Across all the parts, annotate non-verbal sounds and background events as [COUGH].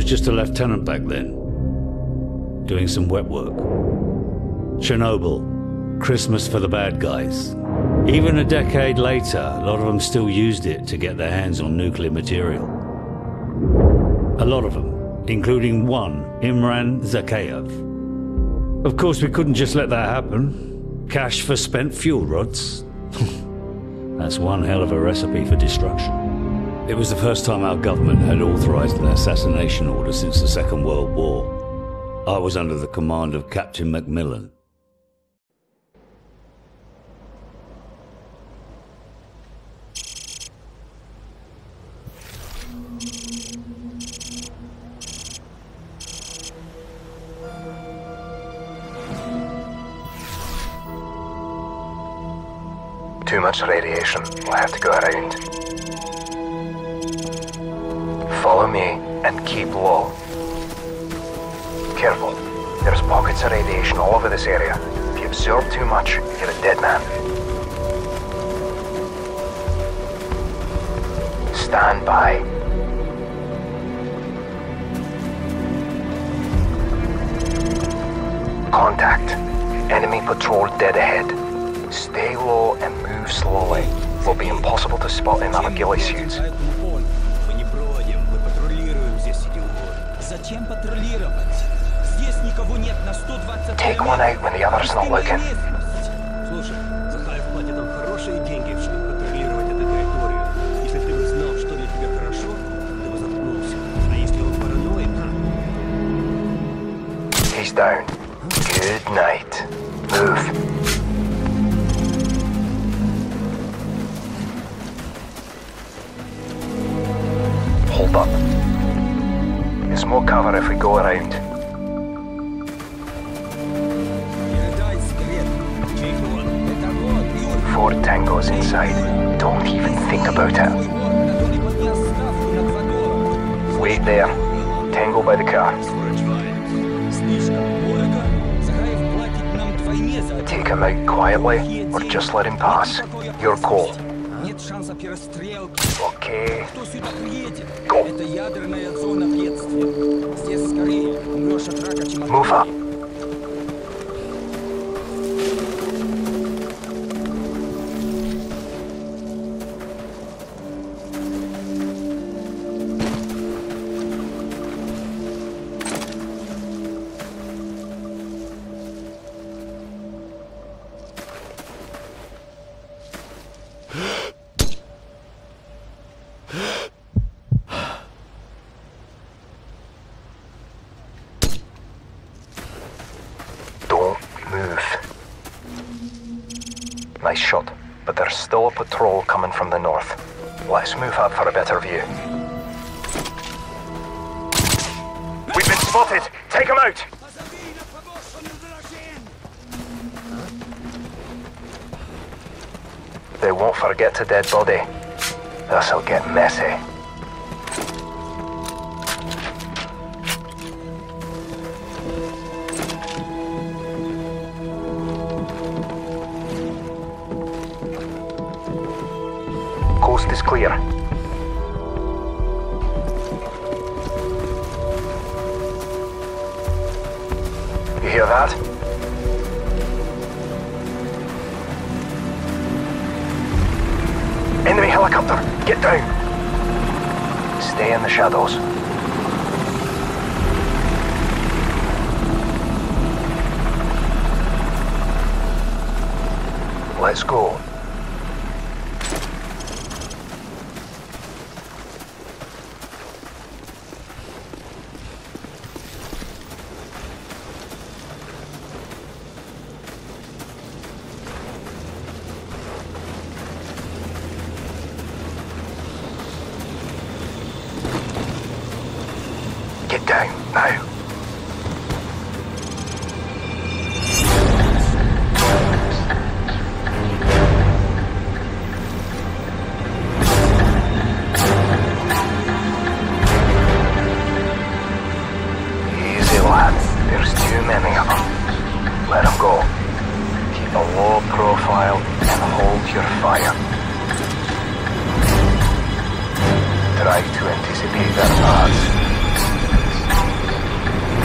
Was just a lieutenant back then, doing some wet work. Chernobyl, Christmas for the bad guys. Even a decade later, a lot of them still used it to get their hands on nuclear material. A lot of them, including one, Imran Zakhaev. Of course, we couldn't just let that happen. Cash for spent fuel rods. [LAUGHS] That's one hell of a recipe for destruction. It was the first time our government had authorized an assassination order since the Second World War. I was under the command of Captain Macmillan. Too much radiation. We'll have to go around. Eh? Follow me and keep low. Careful. There's pockets of radiation all over this area. If you absorb too much, you're a dead man. Stand by. Contact. Enemy patrol dead ahead. Stay low and move slowly. Will be impossible to spot in our ghillie suits. Зачем патрулировать? Здесь никого нет на 120 Take one out when the other's not looking. Слушай, Захаев платит нам хорошие деньги, чтобы патрулировать эту территорию. Если ты бы знал, что для тебя хорошо, ты бы заткнулся. А если он параноик, He's down. Good night. Move. Hold up. There's more cover if we go around. Four tangos inside. Don't even think about it. Wait there. Tango by the car. Take him out quietly, or just let him pass. Your call. Нет шанса перестрелки. Okay. Кто сюда приедет? Это ядерная зона бедствия. Здесь скорее умрешь от рака, чем от Move up. Nice shot, but there's still a patrol coming from the north. Let's move up for a better view. We've been spotted! Take him out! They won't forget a dead body. This'll get messy. You hear that? Enemy helicopter! Get down! Stay in the shadows. Let's go. Too many of them. Let them go. Keep a low profile and hold your fire. Try to anticipate their paths.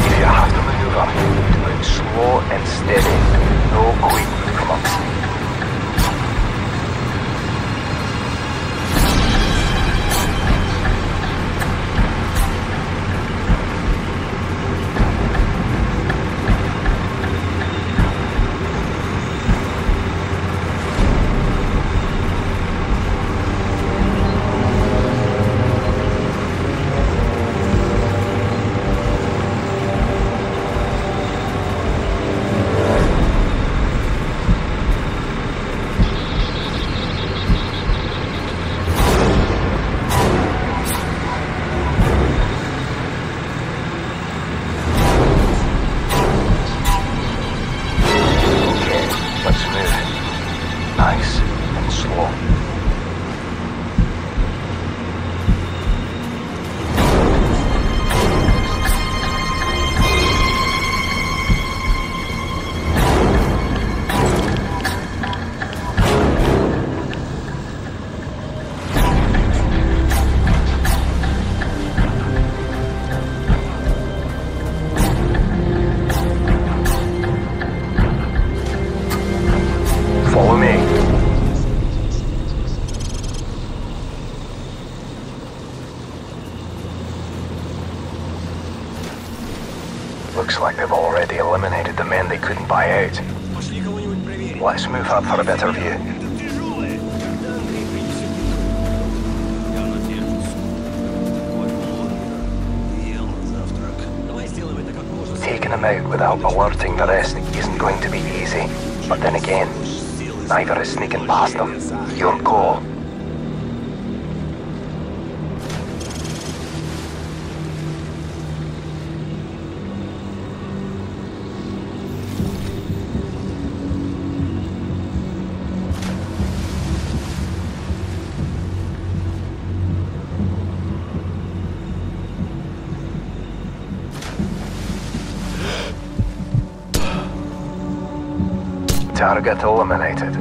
If you have to maneuver. Do it slow and steady. No quick movements. Move up for a better view. Taking them out without alerting the rest isn't going to be easy. But then again, neither is sneaking past them. Your goal. Target eliminated.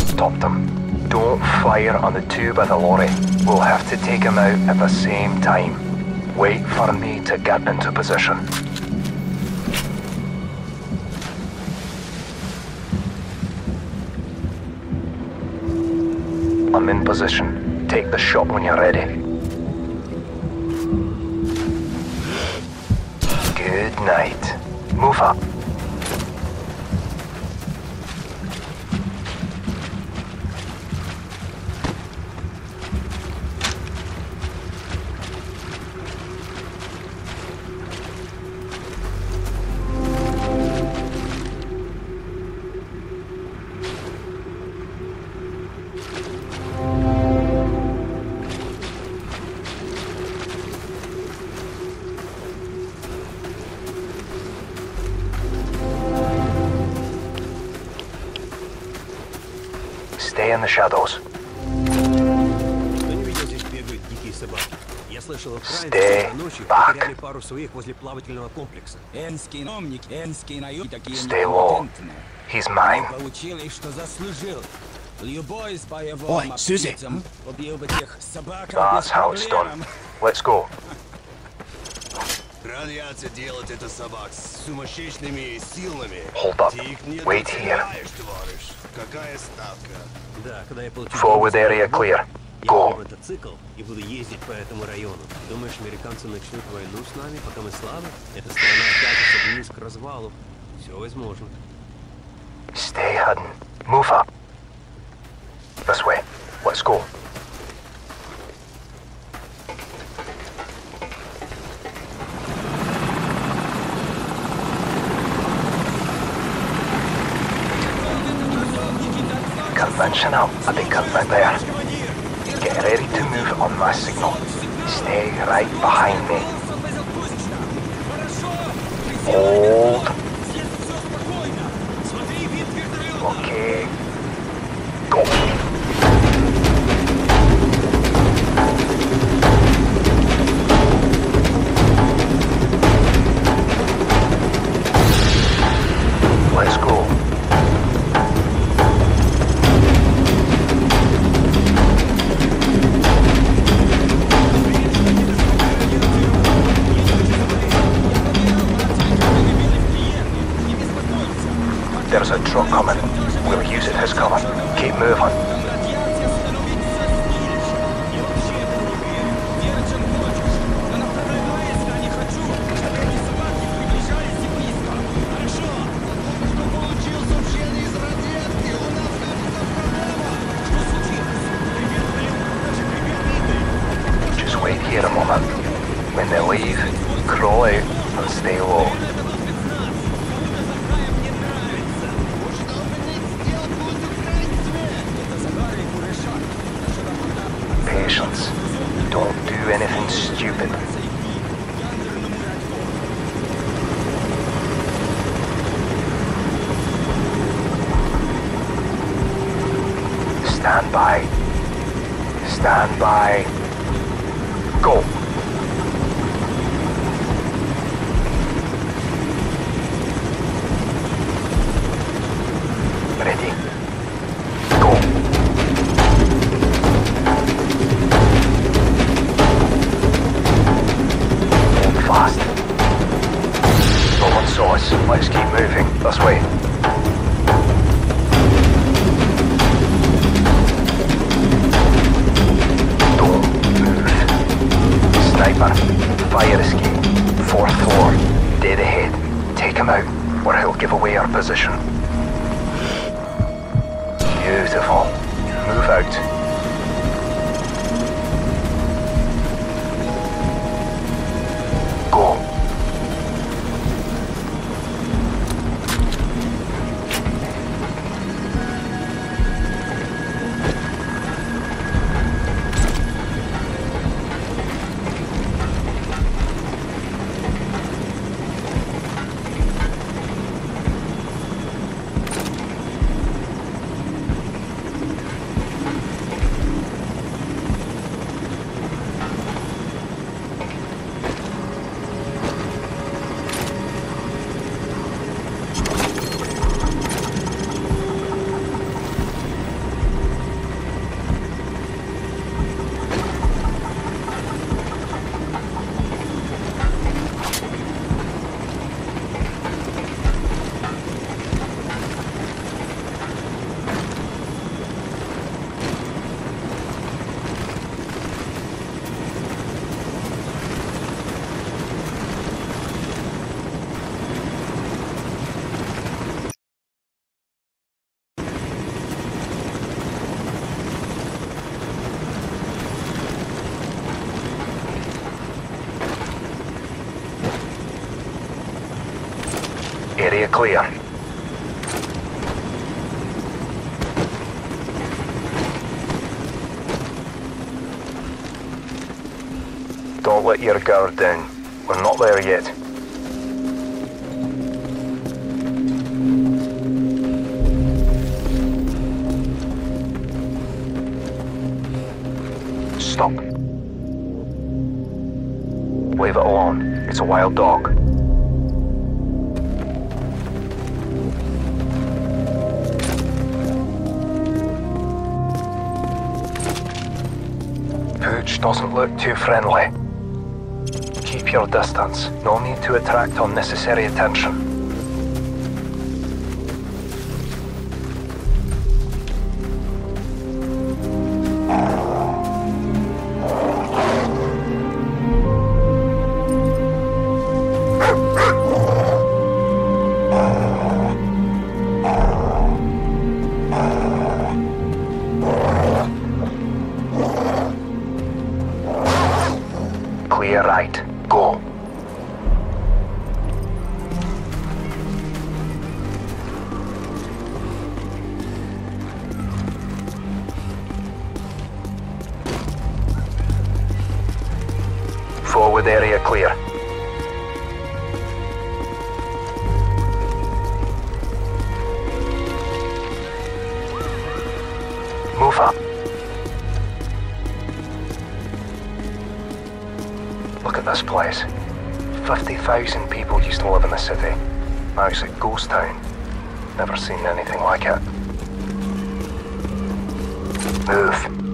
Stop them. Don't fire on the two by the lorry. We'll have to take them out at the same time. Wait for me to get into position. I'm in position. Take the shot when you're ready. Good night. Move up. Stay in the shadows. Кто не видел, здесь бегают дикие собаки. Я слышал, украинцы Stay вчера ночью back. потеряли пару своих возле плавательного комплекса. Энский номник, энский нают, такие Stay low. непатентные. He's mine. Получили, что заслужил. Любой с боевым Ой, Сюзи. птицам убил бы тех собак That's без how it's проблем. done. Let's go. Ранятся делать это собак с сумасшедшими силами. Hold up. Wait here. Какая ставка? Да, когда я получу... Forward area clear. Я Go. мотоцикл и буду ездить по этому району. Думаешь, американцы начнут войну с нами, пока мы слабы? Эта страна катится вниз к развалу. Все возможно. Stay hidden. Move up. This way. Let's go. Conventional. A big convent there. Get ready to move on my signal. Stay right behind me. Hold. Okay. It's coming. We'll use it as cover. Keep moving. Just wait here a moment. When they leave, crawl out and stay low. By. Stand by. Go. Area clear. Don't let your guard down. We're not there yet. Stop. Leave it alone. It's a wild dog. Doesn't look too friendly. Keep your distance. No need to attract unnecessary attention. Forward area clear. Move up. Look at this place. 50,000 people used to live in the city. Now it's a ghost town. Never seen anything like it. Move.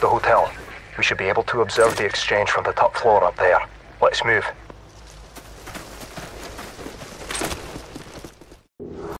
The hotel. We should be able to observe the exchange from the top floor up there. Let's move.